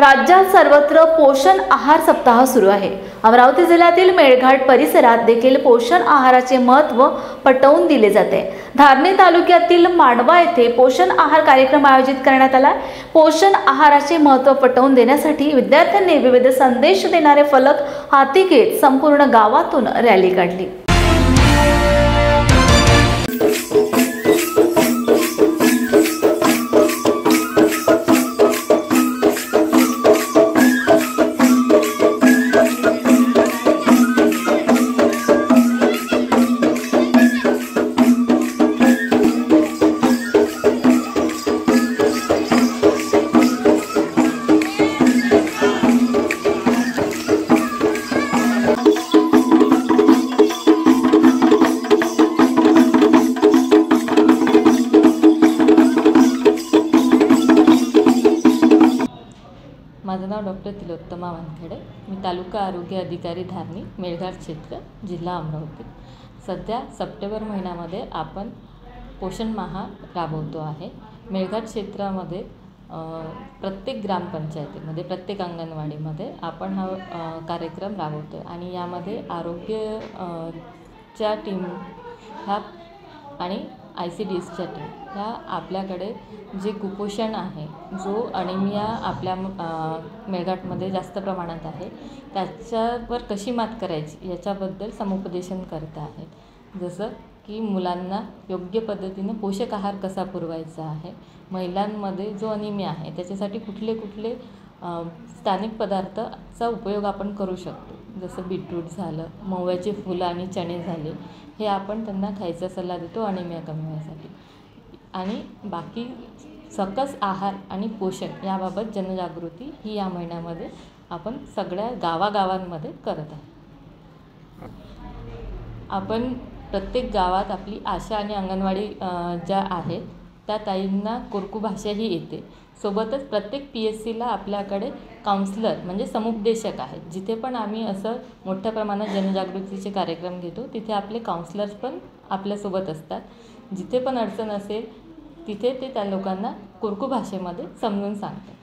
राज्यात सर्वत्र पोषण आहार सप्ताह सुरू आहे. अमरावती जिल्ह्यातील मेळघाट परिसरात देखील पोषण आहाराचे महत्त्व पटवून दिले जाते. धारणी तालुक्यातील मांडवा येथे पोषण आहार कार्यक्रम आयोजित करण्यात आला. पोषण आहाराचे महत्त्व पटवून देण्यासाठी विद्यार्थ्यांनी विविध संदेश देणारे फलक हाती घेत संपूर्ण गावातून रॅली काढली. माझं नाव डॉक्टर तिलोत्तमा वानखेडे. मी तालुका आरोग्य अधिकारी धारणी मेळघाट क्षेत्र जिल्हा अमरावती. सध्या सप्टेंबर महिन्यामध्ये आपण पोषण महा राबवतो आहे. मेळघाट क्षेत्रामध्ये प्रत्येक ग्रामपंचायतीमध्ये प्रत्येक अंगणवाडीमध्ये आपण हा कार्यक्रम राबवतो आहे आणि यामध्ये आरोग्य च्या टीम ह्या आणि आय सी डी एसच्या टीम ह्या आपल्याकडे जे कुपोषण आहे जो अनिमिया आपल्या मेळघाटमध्ये जास्त प्रमाणात आहे त्याच्यावर कशी मात करायची? याच्याबद्दल समुपदेशन करत आहेत. जसं की मुलांना योग्य पद्धतीनं पोषक आहार कसा पुरवायचा आहे? महिलांमध्ये जो अनिमिया आहे त्याच्यासाठी कुठले कुठले स्थानिक पदार्थाचा उपयोग आपण करू शकतो. जसं बीटरूट झालं मव्याचे फुलं आणि चणे झाले हे आपण त्यांना खायचा सल्ला देतो अनिमिया कमी होण्यासाठी. आणि बाकी सकस आहार आणि पोषण याबाबत जनजागृती ही या महिन्यामध्ये आपण सगळ्या गावागावांमध्ये करत आहे. आपण प्रत्येक गावात आपली आशा आणि अंगणवाडी ज्या आहेत त्या ताईंना कोरकू भाषाही येते. सोबतच प्रत्येक पी एस सीला आपल्याकडे काउन्सलर म्हणजे समुपदेशक आहेत. जिथे पण आम्ही असं मोठ्या प्रमाणात जनजागृतीचे कार्यक्रम घेतो तिथे आपले काउन्सलर्स पण आपल्यासोबत असतात. जिथे पण अडचण असेल तिथे ते त्या लोकांना कोरकू भाषेमध्ये समजून सांगतात.